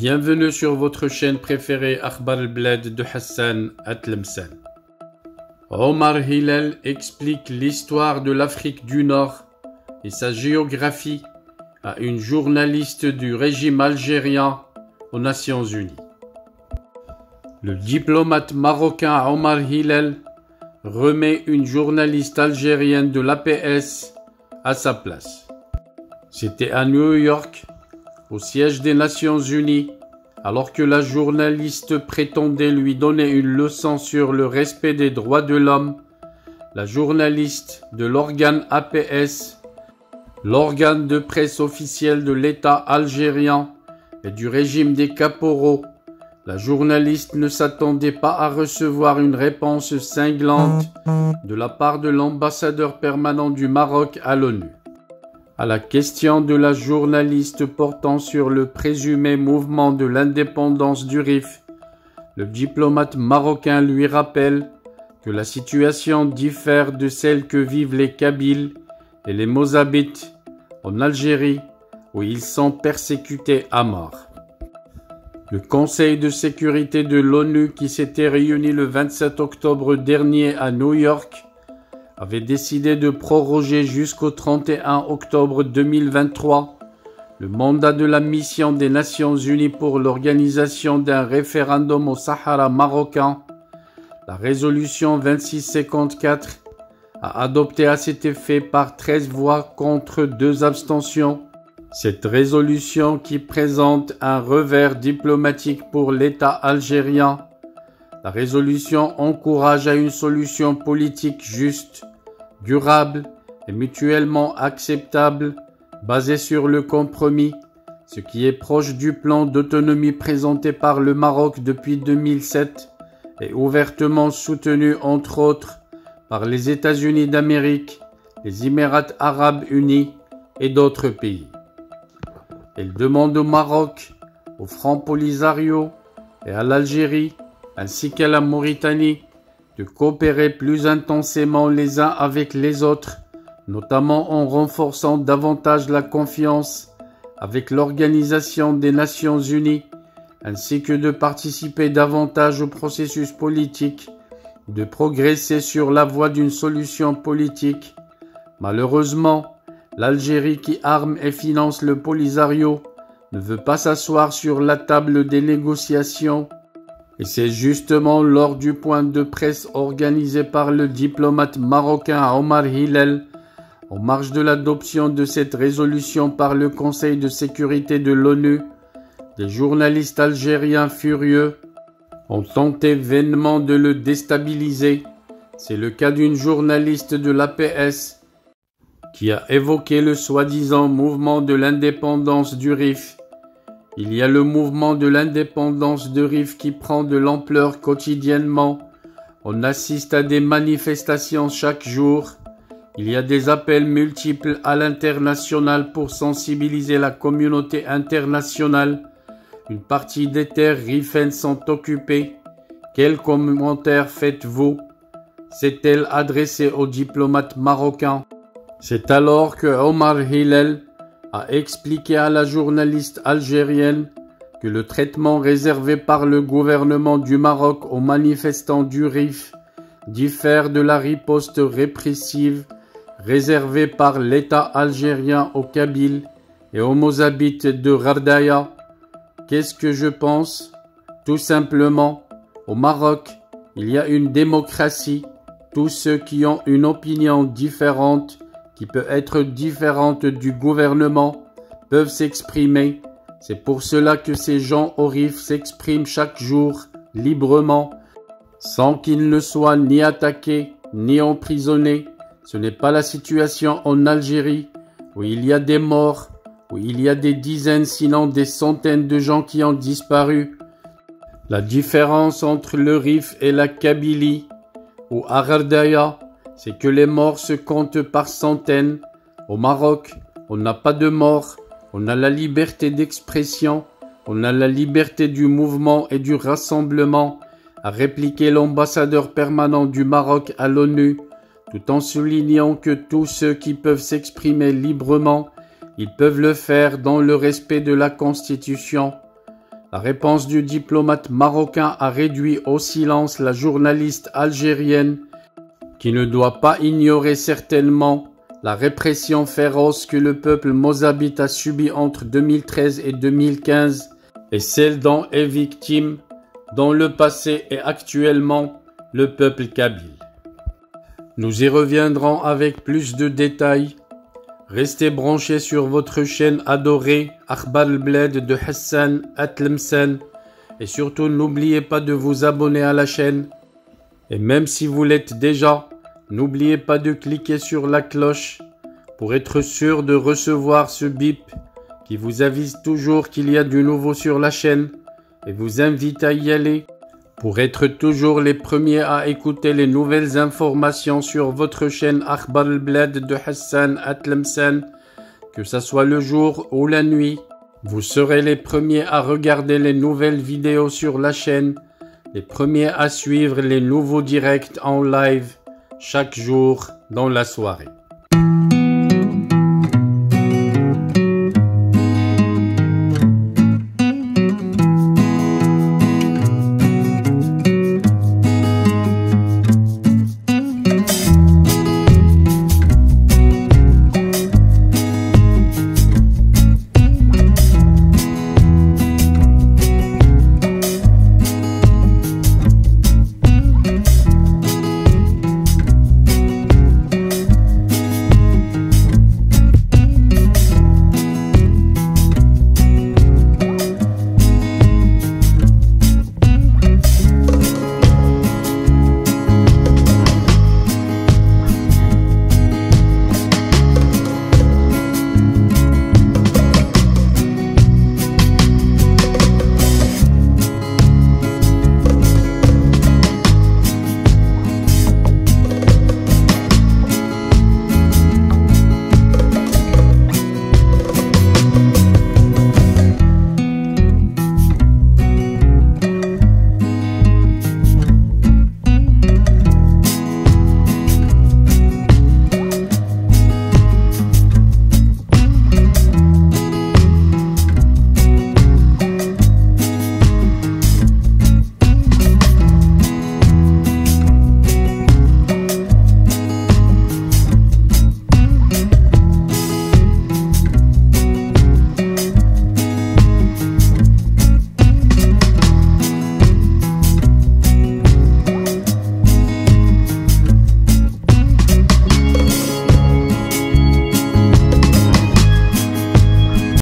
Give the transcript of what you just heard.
Bienvenue sur votre chaîne préférée Akhbar al-Bled de Hassan Atlemsan. Omar Hillel explique l'histoire de l'Afrique du Nord et sa géographie à une journaliste du régime algérien aux Nations Unies. Le diplomate marocain Omar Hillel remet une journaliste algérienne de l'APS à sa place. C'était à New York au siège des Nations Unies, alors que la journaliste prétendait lui donner une leçon sur le respect des droits de l'homme, la journaliste de l'organe APS, l'organe de presse officiel de l'État algérien et du régime des caporaux, la journaliste ne s'attendait pas à recevoir une réponse cinglante de la part de l'ambassadeur permanent du Maroc à l'ONU. À la question de la journaliste portant sur le présumé mouvement de l'indépendance du Rif, le diplomate marocain lui rappelle que la situation diffère de celle que vivent les Kabyles et les Mozabites en Algérie où ils sont persécutés à mort. Le Conseil de sécurité de l'ONU qui s'était réuni le 27 octobre dernier à New York avait décidé de proroger jusqu'au 31 octobre 2023 le mandat de la mission des Nations Unies pour l'organisation d'un référendum au Sahara marocain, la résolution 2654 a adopté à cet effet par 13 voix contre 2 abstentions. Cette résolution qui présente un revers diplomatique pour l'État algérien la résolution encourage à une solution politique juste, durable et mutuellement acceptable basée sur le compromis, ce qui est proche du plan d'autonomie présenté par le Maroc depuis 2007 et ouvertement soutenu entre autres par les États-Unis d'Amérique, les Émirats arabes unis et d'autres pays. Elle demande au Maroc, au Front Polisario et à l'Algérie ainsi qu'à la Mauritanie, de coopérer plus intensément les uns avec les autres, notamment en renforçant davantage la confiance avec l'Organisation des Nations Unies, ainsi que de participer davantage au processus politique, de progresser sur la voie d'une solution politique. Malheureusement, l'Algérie qui arme et finance le Polisario ne veut pas s'asseoir sur la table des négociations et c'est justement lors du point de presse organisé par le diplomate marocain Omar Hillel, en marge de l'adoption de cette résolution par le Conseil de sécurité de l'ONU, des journalistes algériens furieux ont tenté vainement de le déstabiliser. C'est le cas d'une journaliste de l'APS qui a évoqué le soi-disant mouvement de l'indépendance du RIF il y a le mouvement de l'indépendance de Rif qui prend de l'ampleur quotidiennement. On assiste à des manifestations chaque jour. Il y a des appels multiples à l'international pour sensibiliser la communauté internationale. Une partie des terres rifaines sont occupées. Quel commentaire faites-vous? s'est-elle adressée au diplomate marocain? C'est alors que Omar Hillel a expliqué à la journaliste algérienne que le traitement réservé par le gouvernement du Maroc aux manifestants du RIF diffère de la riposte répressive réservée par l'État algérien aux Kabyles et aux Mozabites de Rardaya. Qu'est-ce que je pense? Tout simplement, au Maroc, il y a une démocratie. Tous ceux qui ont une opinion différente qui peut être différente du gouvernement peuvent s'exprimer. C'est pour cela que ces gens horribles s'expriment chaque jour librement sans qu'ils ne soient ni attaqués ni emprisonnés. Ce n'est pas la situation en Algérie où il y a des morts, où il y a des dizaines sinon des centaines de gens qui ont disparu. La différence entre le Rif et la Kabylie ou Arardaya c'est que les morts se comptent par centaines. Au Maroc, on n'a pas de morts, on a la liberté d'expression, on a la liberté du mouvement et du rassemblement, a répliqué l'ambassadeur permanent du Maroc à l'ONU, tout en soulignant que tous ceux qui peuvent s'exprimer librement, ils peuvent le faire dans le respect de la Constitution. La réponse du diplomate marocain a réduit au silence la journaliste algérienne qui ne doit pas ignorer certainement la répression féroce que le peuple mozabite a subie entre 2013 et 2015 et celle dont est victime dans le passé et actuellement le peuple kabyle. Nous y reviendrons avec plus de détails. Restez branchés sur votre chaîne adorée Akhbar al-Bled de Hassan Atlemsen et surtout n'oubliez pas de vous abonner à la chaîne. Et même si vous l'êtes déjà, n'oubliez pas de cliquer sur la cloche pour être sûr de recevoir ce bip qui vous avise toujours qu'il y a du nouveau sur la chaîne et vous invite à y aller pour être toujours les premiers à écouter les nouvelles informations sur votre chaîne Akhbar de Hassan Atlemsen, que ce soit le jour ou la nuit. Vous serez les premiers à regarder les nouvelles vidéos sur la chaîne, les premiers à suivre les nouveaux directs en live chaque jour dans la soirée.